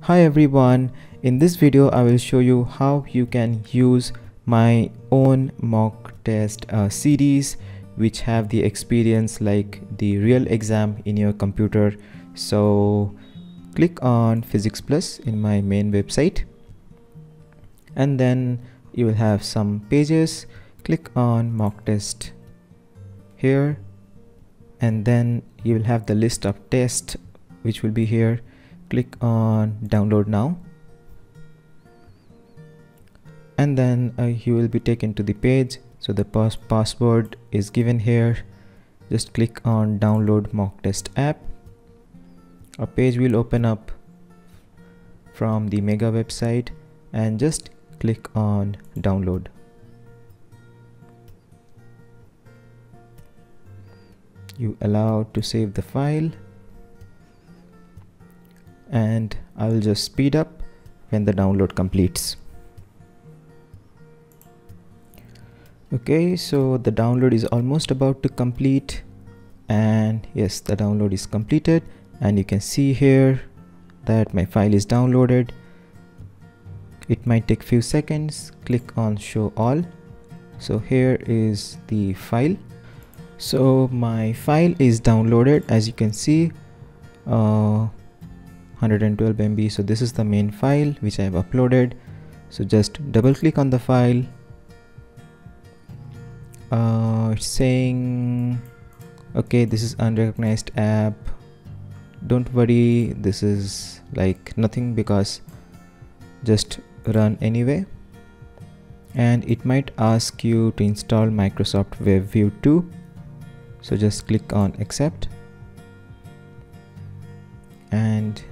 Hi everyone, in this video I will show you how you can use my own mock test uh, series which have the experience like the real exam in your computer. So click on physics plus in my main website and then you will have some pages click on mock test here and then you will have the list of tests which will be here click on download now. And then uh, you will be taken to the page. So the pass password is given here. Just click on download mock test app. A page will open up from the mega website and just click on download. You allow to save the file and I will just speed up when the download completes. Okay so the download is almost about to complete and yes the download is completed and you can see here that my file is downloaded. It might take few seconds. Click on show all. So here is the file. So my file is downloaded. As you can see uh, 112 MB so this is the main file which I have uploaded. So just double click on the file. Uh, it's saying okay this is unrecognized app. Don't worry this is like nothing because just run anyway. And it might ask you to install Microsoft WebView 2 so just click on accept. And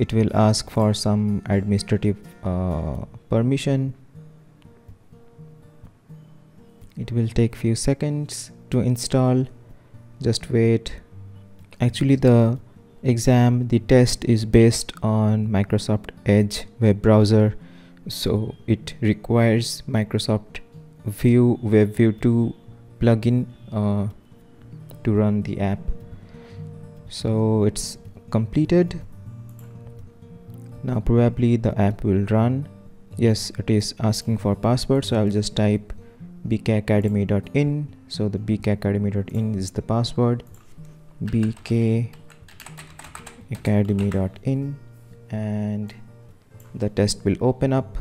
it will ask for some administrative uh, permission. It will take few seconds to install. Just wait. Actually the exam the test is based on Microsoft Edge web browser. So it requires Microsoft View WebView 2 plugin uh, to run the app. So it's completed now probably the app will run. Yes it is asking for password so I'll just type bkacademy.in so the bkacademy.in is the password. bkacademy.in and the test will open up.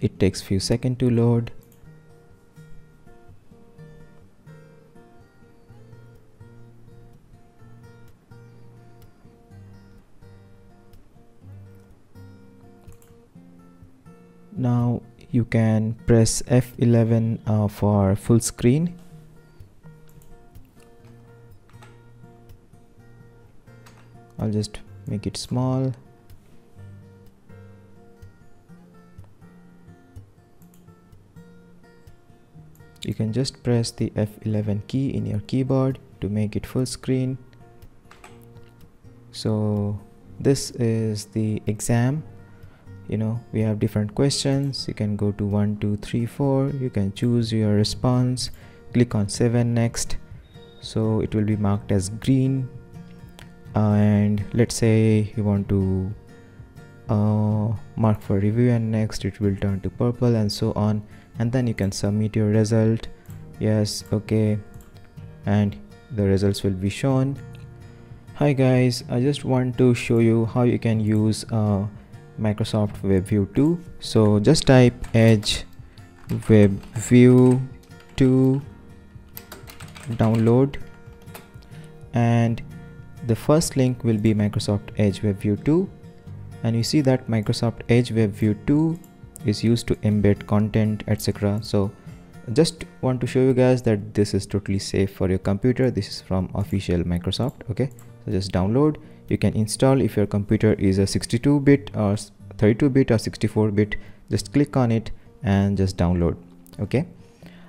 It takes few seconds to load now you can press F11 uh, for full screen. I'll just make it small. You can just press the F11 key in your keyboard to make it full screen. So this is the exam you know we have different questions. You can go to one two three four. You can choose your response. Click on 7 next. So it will be marked as green. And let's say you want to uh, mark for review and next it will turn to purple and so on. And then you can submit your result. Yes okay. And the results will be shown. Hi guys i just want to show you how you can use uh, microsoft webview 2 so just type edge webview 2 download. And the first link will be Microsoft Edge WebView 2 and you see that Microsoft Edge WebView 2 is used to embed content etc so just want to show you guys that this is totally safe for your computer. This is from official Microsoft okay? So just download. You can install if your computer is a 62 bit or 32 bit or 64 bit. Just click on it and just download okay?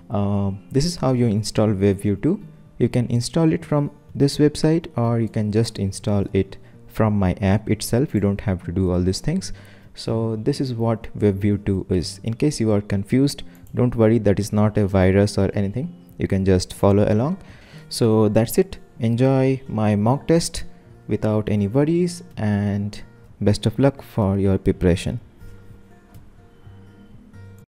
Uh, this is how you install WebView 2 you can install it from this website or you can just install it from my app itself. You don't have to do all these things. So this is what WebView 2 is. In case you are confused don't worry that is not a virus or anything. You can just follow along. So that's it. Enjoy my mock test without any worries and best of luck for your preparation.